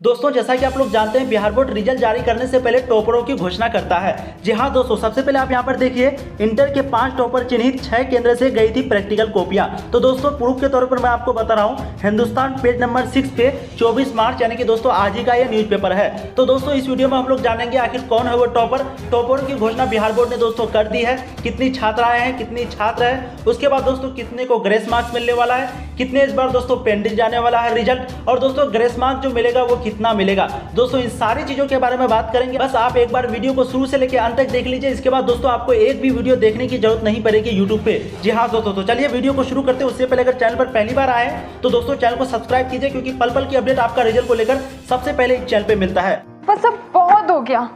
दोस्तों, जैसा कि आप लोग जानते हैं, बिहार बोर्ड रिज़ल्ट जारी करने से पहले टॉपरों की घोषणा करता है। जी हाँ दोस्तों, सबसे पहले आप यहाँ पर देखिए, इंटर के पाँच टॉपर चिन्हित, छह केंद्र से गई थी प्रैक्टिकल कॉपियाँ। तो दोस्तों, प्रूफ के तौर पर मैं आपको बता रहा हूँ, हिंदुस्तान पेज नंबर सिक्स पे चौबीस मार्च, यानी कि दोस्तों, आज ही का यह न्यूज़ है। तो दोस्तों, इस वीडियो में हम लोग जानेंगे आखिर कौन है वो टॉपर। टॉपरों की घोषणा बिहार बोर्ड ने दोस्तों कर दी है। कितनी छात्राएँ हैं, कितनी छात्र है। उसके बाद दोस्तों, कितने को ग्रेस मार्क्स मिलने वाला है, कितने इस बार दोस्तों, पेंडिंग जाने वाला है रिज़ल्ट। और दोस्तों, ग्रेस मार्क्स जो मिलेगा वो कितना मिलेगा। दोस्तों इन सारी चीज़ों के बारे में बात करेंगे। बस आप एक बार वीडियो को शुरू से लेकर अंत तक देख लीजिए। इसके बाद दोस्तों आपको एक भी वीडियो देखने की ज़रूरत नहीं पड़ेगी यूट्यूब पे। जी हाँ दोस्तों तो चलिए वीडियो को शुरू करते हैं। उससे पहले अगर चैनल पर पहली बार आए तो दोस्तों चैनल को सब्सक्राइब कीजिए क्योंकि पल पल की अपडेट आपका रिज़ल्ट को लेकर सबसे पहले इस चैनल पे मिलता है। बस अब बहुत हो गया।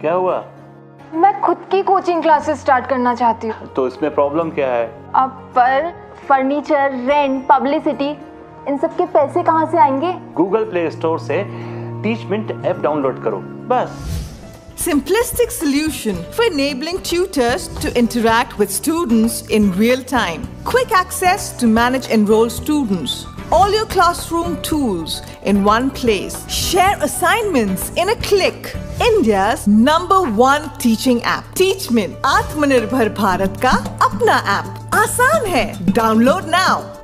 क्या हुआ? मैं खुद की कोचिंग क्लासेस स्टार्ट करना चाहती हूँ। तो इसमें प्रॉब्लम क्या है? अब पर फर्नीचर रेंट पब्लिसिटी इन सब के पैसे कहाँ से आएँगे गूगल प्ले स्टोर से टीच मिनट ऐप डाउनलोड करो बस Simplistic solution for enabling tutors to interact with students in real time. Quick access to manage enrolled students. All your classroom tools in one place. Share assignments in a click. India's number one teaching app. Teachmin, Atmanirbhar Bharat का अपना app आसान है download now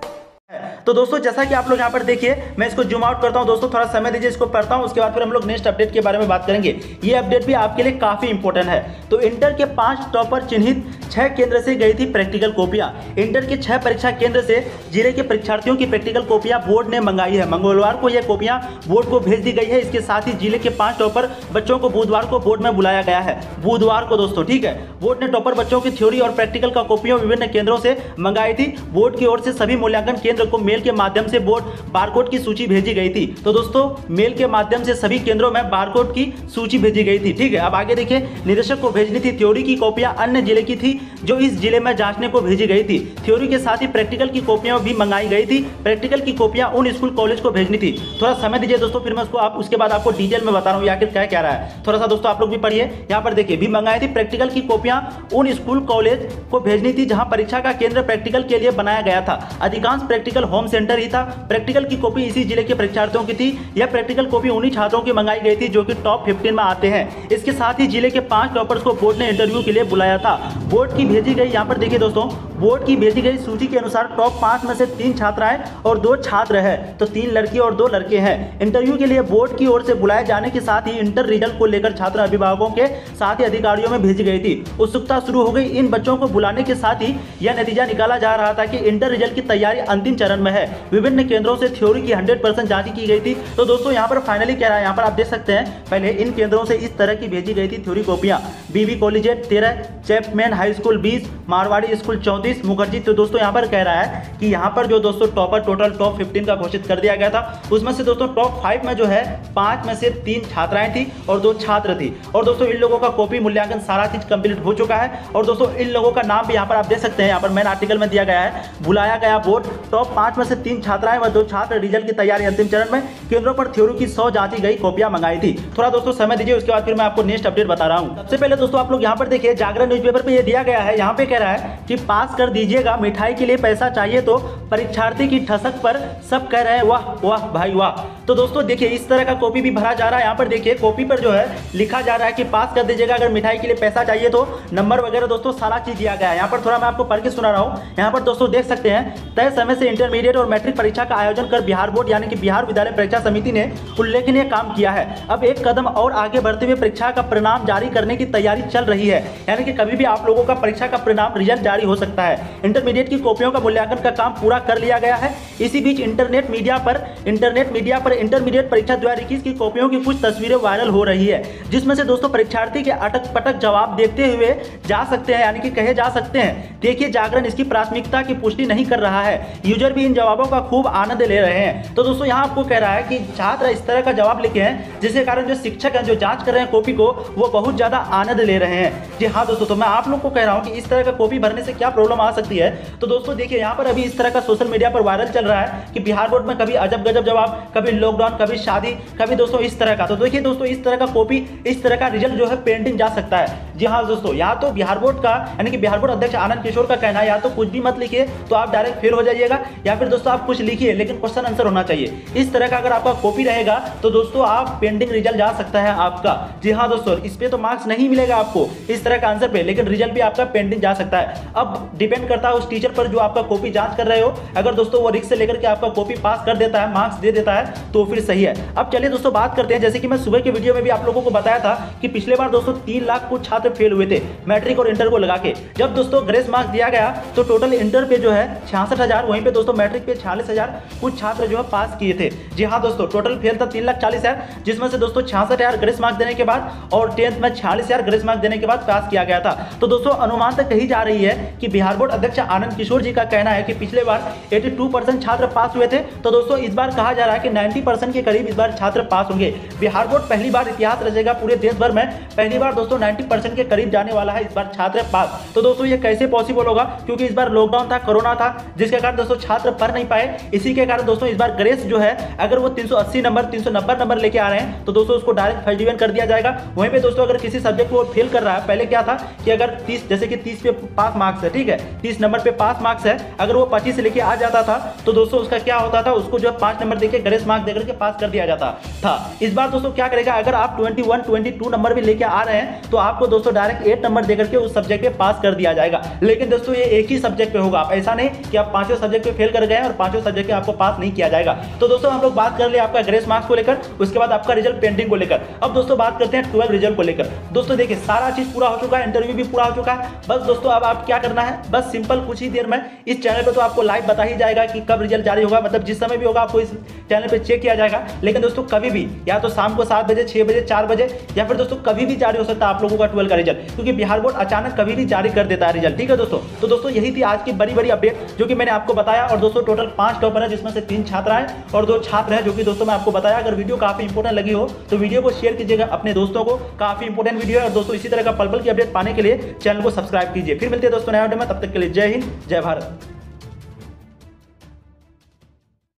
तो दोस्तों, जैसा कि आप लोग यहाँ पर देखिए, मैं इसको जूम आउट करता हूँ। दोस्तों, थोड़ा समय दीजिए, इसको पढ़ता हूँ। उसके बाद फिर हम लोग नेक्स्ट अपडेट के बारे में बात करेंगे। ये अपडेट भी आपके लिए काफ़ी इंपॉर्टेंट है। तो इंटर के पाँच टॉपर चिन्हित छह केंद्र से गई थी प्रैक्टिकल कॉपियाँ। इंटर के छह परीक्षा केंद्र से ज़िले के परीक्षार्थियों की प्रैक्टिकल कॉपियाँ बोर्ड ने मंगाई है। मंगलवार को यह कॉपियाँ बोर्ड को भेज दी गई है। इसके साथ ही ज़िले के पाँच टॉपर बच्चों को बुधवार को बोर्ड में बुलाया गया है। बुधवार को दोस्तों, ठीक है? बोर्ड ने टॉपर बच्चों की थ्योरी और प्रैक्टिकल का कॉपियाँ विभिन्न केंद्रों से मंगाई थी। बोर्ड की ओर से सभी मूल्यांकन केंद्र को मेल के माध्यम से बोर्ड बारकोड की सूची भेजी गई थी। तो दोस्तों, मेल के माध्यम से सभी केंद्रों में बारकोड की सूची भेजी गई थी, ठीक है? अब आगे देखिए, निदेशक को भेजनी थी थ्योरी की कॉपियाँ, अन्य ज़िले की थी जो इस ज़िले में जांचने को भेजी गई थी। थ्योरी के साथ ही प्रैक्टिकल की कॉपियाँ भी मंगाई गई थी। प्रैक्टिकल की कॉपियाँ उन स्कूल कॉलेज को भेजनी थी। थोड़ा समय दीजिए दोस्तों, फिर मैं उसको आप, उसके बाद आपको डिटेल में बता रहा हूँ आखिर क्या क्या रहा है। थोड़ा सा दोस्तों आप लोग भी पढ़िए। यहाँ पर देखिए, भी मंगाई थी प्रैक्टिकल की कॉपियाँ उन स्कूल कॉलेज को भेजनी थी, जहाँ परीक्षा का केंद्र प्रैक्टिकल के लिए बनाया गया था। अधिकांश प्रैक्टिकल होम सेंटर ही था। प्रैक्टिकल की कॉपी इसी ज़िले के परीक्षार्थियों की थी। यह प्रैक्टिकल कॉपी उन्हीं छात्रों की मंगाई गई थी जो कि टॉप फिफ्टीन में आते हैं। इसके साथ ही ज़िले के पाँच टॉपर्स को बोर्ड ने इंटरव्यू के लिए बुलाया था। बोर्ड की भेजी गई, यहाँ पर देखिए दोस्तों, बोर्ड की भेजी गई सूची के अनुसार टॉप पाँच में से तीन छात्राएँ और दो छात्र है। तो तीन लड़की और दो लड़के हैं। इंटरव्यू के लिए बोर्ड की ओर से बुलाए जाने के साथ ही इंटर रिज़ल्ट को लेकर छात्र अभिभावकों के साथ ही अधिकारियों में भेजी गई थी। उत्सुकता शुरू हो गई इन बच्चों को बुलाने के साथ ही यह नतीजा निकाला जा रहा था कि इंटर रिज़ल्ट की तैयारी अंतिम चरण में है। विभिन्न केंद्रों से थ्योरी की हंड्रेड परसेंट की गई थी। तो दोस्तों, यहाँ पर फाइनली क्या रहा है? यहाँ पर आप देख सकते हैं, पहले इन केंद्रों से इस तरह की भेजी गई थी थ्योरी कॉपियाँ। बीबी कॉलेजेट तेरह चैपमैन हाई स्कूल बीस, मारवाड़ी स्कूल चौंतीस। मुखर्जी तो दोस्तों यहाँ पर कह रहा है कि यहाँ पर जो दोस्तों टॉपर टोटल टॉप फिफ्टीन का घोषित कर दिया गया था, उसमें से दोस्तों टॉप फाइव में जो है, पाँच में से तीन छात्राएँ थी और दो छात्र थी। और दोस्तों इन लोगों का कॉपी मूल्यांकन सारा चीज़ कंप्लीट हो चुका है। और दोस्तों इन लोगों का नाम भी यहाँ पर आप देख सकते हैं। यहाँ पर मैन आर्टिकल में दिया गया है, बुलाया गया बोर्ड टॉप पाँच में से तीन छात्राएँ व दो छात्र रिज़ल्ट की तैयारी अंतिम चरण में, केंद्रों पर थ्योरी की सौ जाती गई कॉपियाँ मंगाई थी। थोड़ा दोस्तों समय दीजिए, उसके बाद फिर मैं आपको नेक्स्ट अपडेट बता रहा हूँ। सबसे पहले दोस्तों आप लोग यहाँ पर देखिए, जागरण न्यूज़पेपर पे ये दिया गया है। यहाँ पे कह रहा है कि पास कर दीजिएगा, मिठाई के लिए पैसा चाहिए तो परीक्षार्थी की ठसक पर सब कह रहे हैं, वाह वाह, भाई, वाह। तो दोस्तों, देखिए, इस तरह का कॉपी भी भरा जा रहा है। यहाँ पर देखिए कॉपी पर जो है लिखा जा रहा है कि पास कर दीजिएगा, अगर मिठाई के लिए पैसा चाहिए तो। नंबर वगैरह दोस्तों, सारा चीज़ दिया गया है। यहाँ पर थोड़ा मैं आपको पढ़ के सुना रहा हूँ। यहाँ पर दोस्तों, देख सकते हैं, तय समय से इंटरमीडिएट और मैट्रिक परीक्षा का आयोजन कर बिहार बोर्ड, यानी कि बिहार विद्यालय परीक्षा समिति ने उल्लेखनीय काम किया है। अब एक कदम और आगे बढ़ते हुए परीक्षा का परिणाम जारी करने की तैयारी चल रही है। यानी कि कभी भी आप लोगों का परीक्षा का परिणाम रिज़ल्ट जारी हो सकता है। इंटरमीडिएट की कॉपियों का मूल्यांकन का काम पूरा कर लिया गया है। इसी बीच इंटरनेट मीडिया पर, इंटरनेट मीडिया पर इंटरमीडिएट परीक्षा दो की कॉपियों की कुछ तस्वीरें वायरल हो रही है, जिसमें से दोस्तों परीक्षार्थी के अटक पटक जवाब देखते हुए जा सकते हैं, यानी कि कहे जा सकते हैं। देखिए, जागरण इसकी प्राथमिकता की पुष्टि नहीं कर रहा है। यूज़र भी इन जवाबों का खूब आनंद ले रहे हैं। तो दोस्तों, यहाँ आपको कह रहा है कि छात्र इस तरह का जवाब लिखे हैं, जिसके कारण जो शिक्षक हैं, जो जाँच कर रहे हैं कॉपी को, वो बहुत ज़्यादा आनंद ले रहे हैं। जी हाँ दोस्तों तो मैं आप लोग को कह रहा हूँ कि इस तरह का कॉपी भरने से क्या प्रॉब्लम आ सकती है। तो दोस्तों, देखिए, यहाँ पर अभी इस तरह का सोशल मीडिया पर वायरल चल रहा है कि बिहार बोर्ड में कभी अजब गजब जवाब, कभी लॉकडाउन कभी शादी, कभी दोस्तों इस तरह का। तो देखिए दोस्तों, इस तरह का कॉपी इस तरह का रिज़ल्ट जो है पेंटिंग जा सकता है। जी हाँ दोस्तों, या तो बिहार बोर्ड का, यानी कि बिहार बोर्ड अध्यक्ष आनंद किशोर का कहना है, या तो कुछ भी मत लिखिए तो आप डायरेक्ट फेल हो जाइएगा, या फिर दोस्तों आप कुछ लिखिए, लेकिन क्वेश्चन आंसर होना चाहिए। इस तरह का अगर आपका कॉपी रहेगा तो दोस्तों आप पेंडिंग रिज़ल्ट जा सकता है आपका। जी हाँ दोस्तों, इस पे तो मार्क्स नहीं मिलेगा आपको, इस तरह का आंसर पे, लेकिन रिज़ल्ट भी आपका पेंडिंग जा सकता है। अब डिपेंड करता है उस टीचर पर जो आपका कॉपी जाँच कर रहे हो। अगर दोस्तों वो रिक्स से लेकर के आपका कॉपी पास कर देता है मार्क्स दे देता है तो फिर सही है। अब चलिए दोस्तों बात करते हैं। जैसे कि मैं सुबह के वीडियो में भी आप लोगों को बताया था कि पिछले बार दोस्तों तीन लाख कुछ छात्र फेल हुए थे मैट्रिक और इंटर को लगा के। जब दोस्तों ग्रेस मार्क्स दिया गया तो टोटल इंटर पे जो है छियासठ हज़ार, वहीं पे दोस्तों मैट्रिक पे छियालीस हज़ार कुछ छात्र जो है पास किए थे। जी हाँ दोस्तों टोटल फेल था तीन लाख चालीस हज़ार, जिसमें से दोस्तों छियासठ हज़ार ग्रेस मार्क्स देने के बाद और टेंथ में छियालीस हज़ार ग्रेस मार्क्स देने के बाद पास किया गया था। तो दोस्तों अनुमान तक कही जा रही है कि बिहार बोर्ड अध्यक्ष आनंद किशोर जी का कहना है कि पिछले बार 82 परसेंट छात्र पास हुए थे। तो दोस्तों, इस बार कहा जा रहा है कि 90 परसेंट के करीब इस बार छात्र पास होंगे। बिहार बोर्ड पहली बार इतिहास रचेगा पूरे देश भर में। पहली बार दोस्तों 90 के करीब जाने वाला है इस बार छात्र पास। तो दोस्तों, ये कैसे पॉसिबल होगा? क्योंकि इस बार लॉकडाउन था कोरोना था, जिसके कारण दोस्तों छात्र पढ़ नहीं पाए। इसी के कारण दोस्तों, इस बार ग्रेस जो है, अगर वो 380 नंबर 390 नंबर लेके आ रहे हैं तो दोस्तों उसको डायरेक्ट फ़र्स्ट डिवीज़न कर दिया जाएगा। वहीं पे दोस्तों, अगर किसी सब्जेक्ट को फेल कर रहा है, पहले क्या था कि अगर 30 जैसे कि 30 पे पास मार्क्स है, ठीक है? 30 नंबर पे पास मार्क्स है। अगर वो 25 लेके आ जाता था तो दोस्तों उसका क्या होता था? उसको जो है पाँच नंबर देके ग्रेस मार्क्स देकर के पास कर दिया जाता था। इस बार दोस्तों क्या करेगा? अगर आप 21 22 नंबर भी लेके आ रहे हैं तो आपको दोस्तों डायरेक्ट एट नंबर देकर के उस सब्जेक्ट पे पास कर दिया जाएगा। लेकिन दोस्तों ये एक ही सब्जेक्ट पे होगा। आप ऐसा नहीं कि आप पाँचों सब्जेक्ट पे फेल कर गए और पाँचों सब्जेक्ट आपको पास नहीं किया जाएगा। तो दोस्तों हम लोग बात कर ले आपका ग्रेस मार्क्स को लेकर, उसके बाद आपका रिज़ल्ट पेंडिंग को लेकर। अब दोस्तों बात करते हैं ट्वेल्व रिज़ल्ट को लेकर। दोस्तों देखिए, सारा चीज़ पूरा हो चुका है इंटरव्यू भी पूरा हो चुका है। बस दोस्तों, अब आप क्या करना है? बस सिंपल कुछ ही देर में इस चैनल पे तो आपको लाइव बता ही जाएगा कि कब रिज़ल्ट जारी होगा। मतलब जिस समय भी होगा, आपको इस चैनल पे चेक किया जाएगा। लेकिन दोस्तों, कभी भी, या तो शाम को सात बजे, छह बजे, चार बजे, या फिर दोस्तों, कभी भी जारी हो सकता है आप लोगों का ट्वेल्व का रिज़ल्ट क्योंकि बिहार बोर्ड अचानक कभी भी जारी कर देता है रिज़ल्ट ठीक है दोस्तों? तो दोस्तों, यही थी आज की बड़ी बड़ी अपडेट जो कि मैंने आपको बताया। और दोस्तों टोटल पाँच टॉपर है, जिसमें से तीन छात्र हैं और दो छात्र हैं, जो कि दोस्तों, मैं आपको बताया, अगर वीडियो काफ़ी इंपोर्टेंट लगी हो तो वीडियो को शेयर कीजिएगा अपने दोस्तों को। काफ़ी इंपोर्टेंट वीडियो है और दोस्तों, इसी तरह का पल पल की अपडेट पाने के लिए चैनल को सब्सक्राइब कीजिए। फिर मिलते हैं दोस्तों नया वीडियो में, तब तक के लिए जय हिंद, जय भारत।